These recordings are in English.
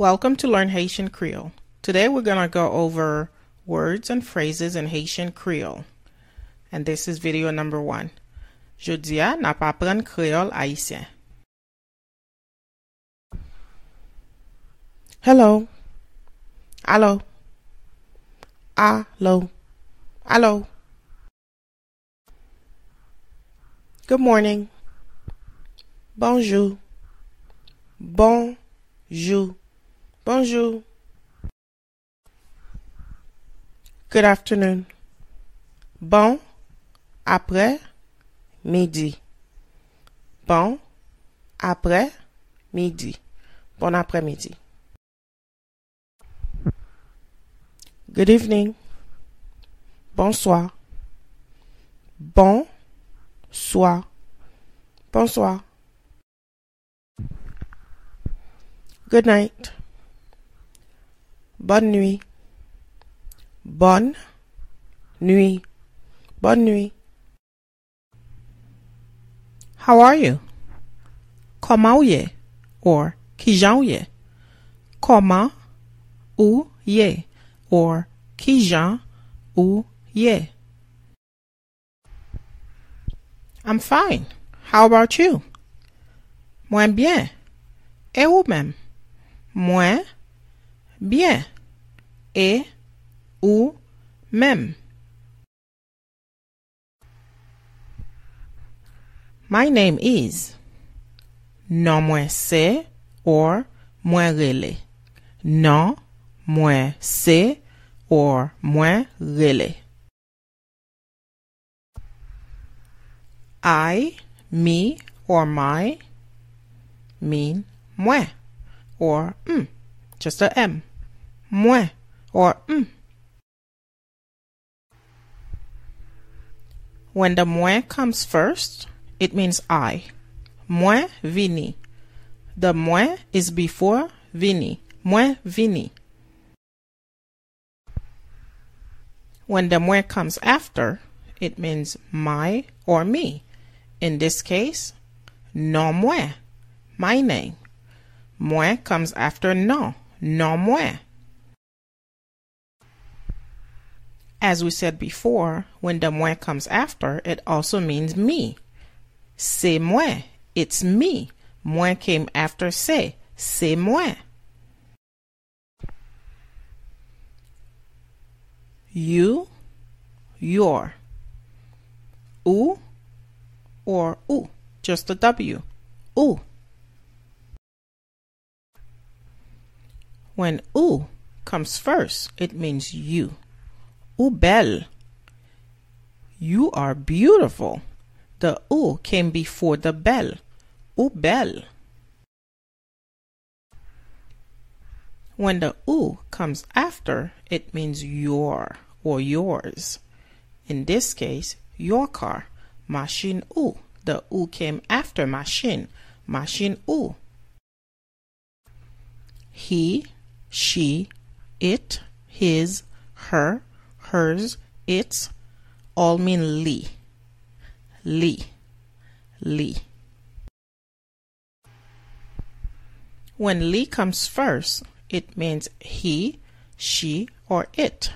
Welcome to Learn Haitian Creole. Today we're going to go over words and phrases in Haitian Creole. And this is video number one. Jodia n'a pas apprendre créole haïtien. Hello. Allô. Allô. Allô. Good morning. Bonjour. Bonjour. Bonjour. Good afternoon. Bon après midi. Bon après midi. Bon après-midi. Good evening. Bonsoir. Bon soir. Bonsoir. Good night. Bonne nuit. Bonne nuit. Bonne nuit. How are you? Comment ye? Or, qui jan ou ye? Comment ou ye? Or, qui jan ou ye? I'm fine. How about you? Moi bien. Et ou même? Moi bien. Et ou même. My name is. Non moi c'est or moi rele. Non moi c'est or moi rele. I, me, or my mean moi or mm, just a M. Moi or mm. When the moi comes first, it means I. Moi vini. The moi is before vini. Moi vini. When the moi comes after, it means my or me. In this case, non moi, my name. Moi comes after non, non moi. As we said before, when the moi comes after, it also means me. C'est moi. It's me. Moi came after c'est. C'est moi. You, your. Ou or oo. Just a W. Ou. When ou comes first, it means you. Ou belle. You are beautiful. The ou came before the belle. Ou belle. When the ou comes after, it means your or yours. In this case, your car. Machine ou. The ou came after machine. Machine ou. He, she, it, his, her, hers, its all mean li. Li. Li. When li comes first, it means he, she, or it.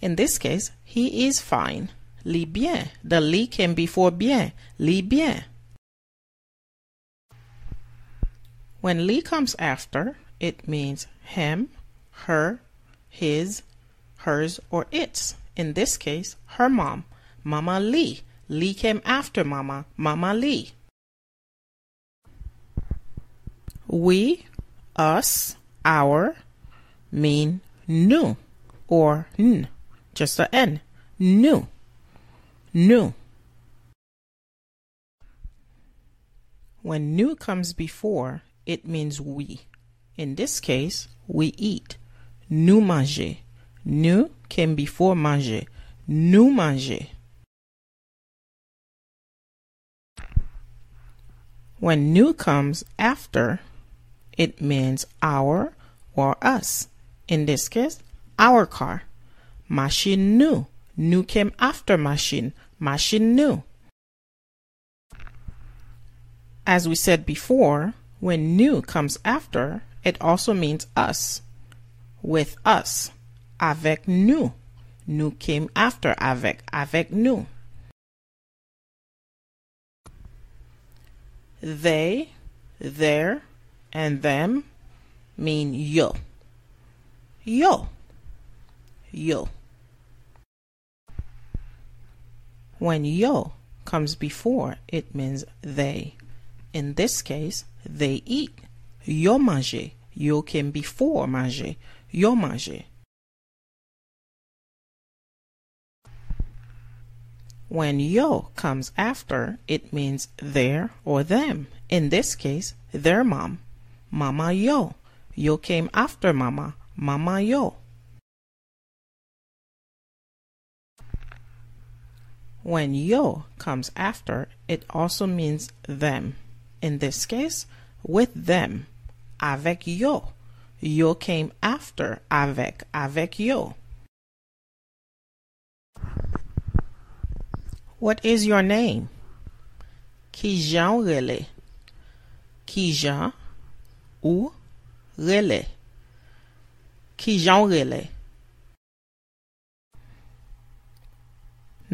In this case, he is fine. Li bien. The li came before bien. Li bien. When li comes after, it means him, her, his, hers, or its. In this case, her mom, Mama li. Li came after Mama, Mama li. We, us, our mean new or n, just a n, new, new. When new comes before, it means we. In this case, we eat. Nous manger. Nous came before manger. Nous manger. When nous comes after, it means our or us. In this case, our car. Machine nous. Nous came after machine. Machine nous. As we said before, When nous comes after, it also means us. With us. Avec nous. Nous came after avec. Avec nous. They, their, and them mean yo. Yo. Yo. When yo comes before, it means they. In this case, they eat. Yo manger. Yo came before manger. Yo manger. When yo comes after, it means their or them. In this case, their mom. Mama yo. Yo came after mama. Mama yo. When yo comes after, it also means them. In this case, with them. Avec yo. Yo came after avec, avec yo. What is your name? Ki jan ou rele? Ki jan ou rele? Ki jan ou rele?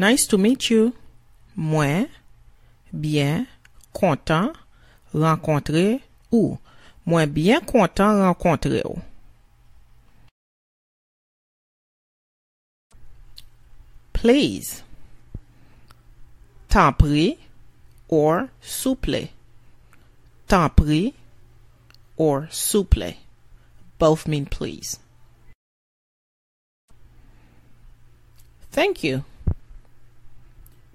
Nice to meet you. Mwen, bien, kontan, renkontre ou. Mwen bien kontan renkontre ou. Please. T'en prie or souple. T'en prie or souple. Both mean please. Thank you.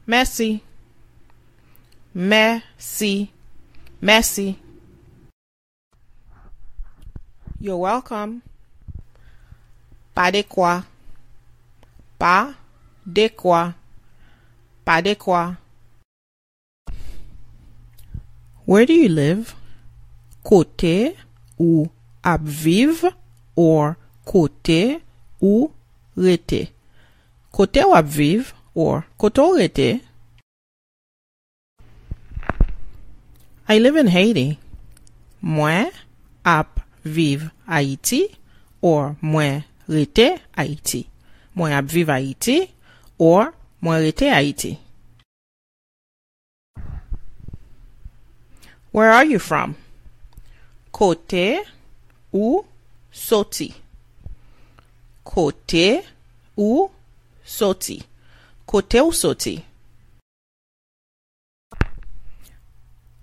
Merci. Merci. Merci. You're welcome. Pas de quoi. Pas de quoi. Pas de quoi. Where do you live? Kote ou apviv or kote ou rete. Kote ou apviv or kote ou rete. I live in Haiti. Mwen apviv Haiti or mwen rete Haiti. Mwen apviv Haiti or mwen rete Haiti. Where are you from? Côté ou soti. Côté ou soti. Côté ou soti.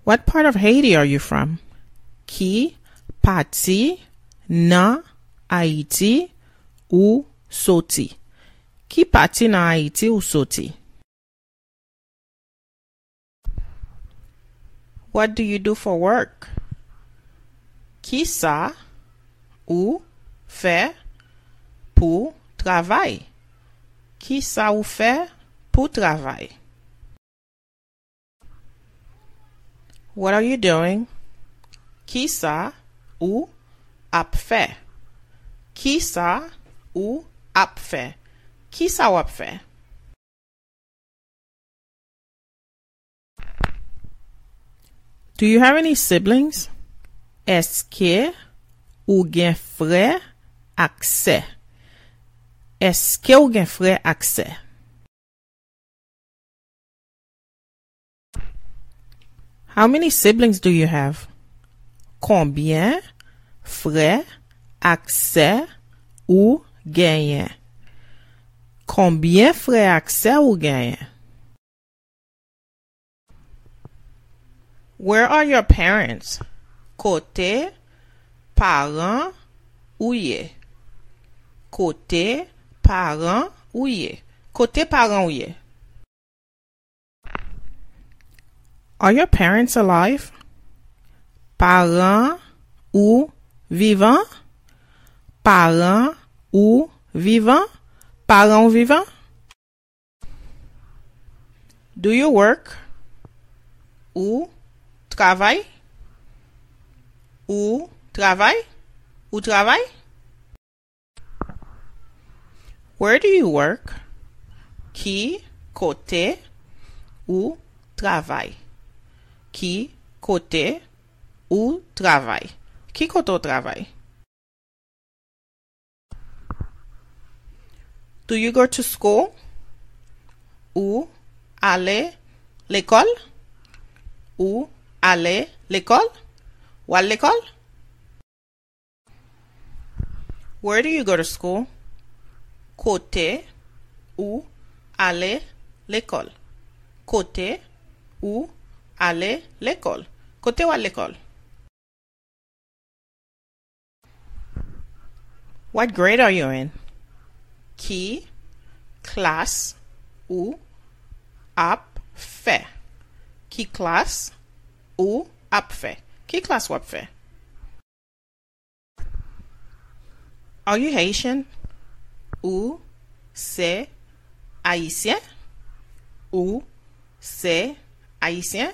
What part of Haiti are you from? Ki pati na Haiti ou soti. Ki pati na Haiti ou soti. What do you do for work? Ki sa ou fe pou travay? Ki sa ou fe pour travail? What are you doing? Ki sa ou ap fe? Ki sa ou ap fe? Ki sa ou ap fe? Do you have any siblings? Eske ou gen frè ak sè? Eske ou gen frè ak sè? How many siblings do you have? Combien frè ak sè ou genyen? Combien frè ak sè ou genyen? Where are your parents? Kote parents ou ye? parents paran ou ye? Kote paran ou? Are your parents alive? Parents ou vivant? Parents ou vivant? Parents ou vivant? Do you work? Ou travail ou travail ou travail? Where do you work? Ki kote ou travay? Ki kote ou travay? Ki kote ou travay? Do you go to school? Ou ale l'ekol? Ou ale l'école? Ou à l'école? Where do you go to school? Côté ou aller l'école. Côté ou aller l'école. Côté ou à l'école. What grade are you in? Qui classe ou ap fait? Qui classe ou ap fe? Ki klas wap fe? Are you Haitian? Ou se Haitien? Ou se Haitien?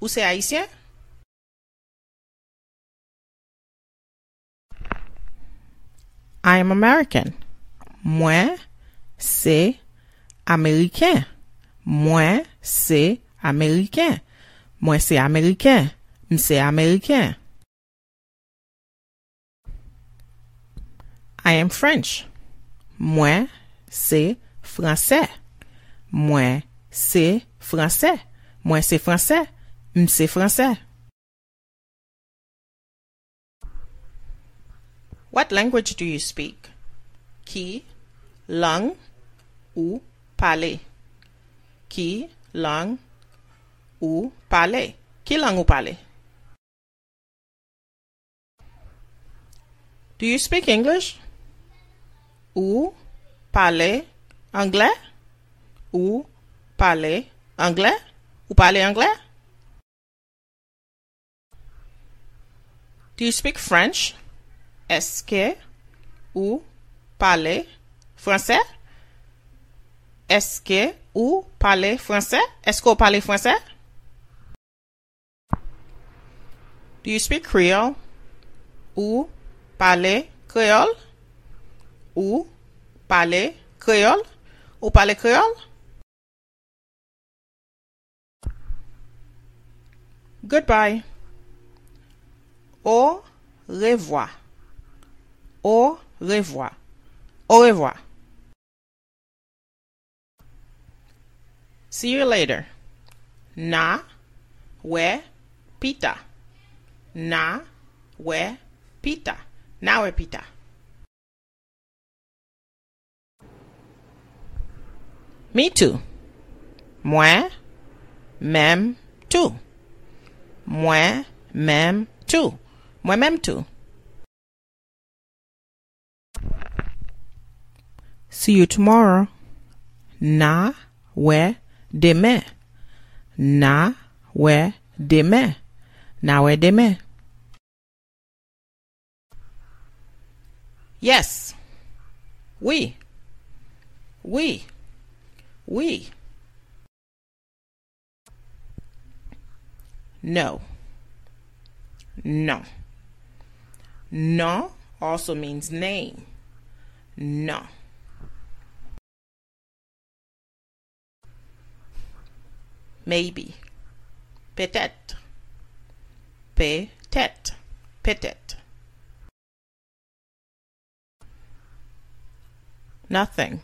Ou se Haitien? I am American. Mwen se Ameriken. Mwen se Ameriken. Moi, c'est américain. C'est américain. I am French. Moi, c'est français. Moi, c'est français. Moi, c'est français. C'est français. What language do you speak? Qui langue ou parler? Qui langue ou parler? Qui langue ou parler? Do you speak English? Ou parler anglais? Ou parler anglais? Ou parler anglais? Do you speak French? Est-ce que ou parler français? Est-ce que ou parler français? Est-ce que vous parlez français? Do you speak Creole? Ou parler créole? Ou parler créole? Ou parler créole? Goodbye. Au revoir. Au revoir. Au revoir. See you later. Na we pita. Na we pita. Na we pita. Me too. Moi, même tout. Moi, même tout. Moi-même tout. See you tomorrow. Na we demain. Na we demain. Na we demain. Yes. We. We. We. No. No. No also means name. No. Maybe. Peut-être. Peut-être. Peut-être. Nothing.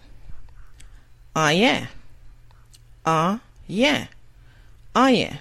Rien. Rien. Rien.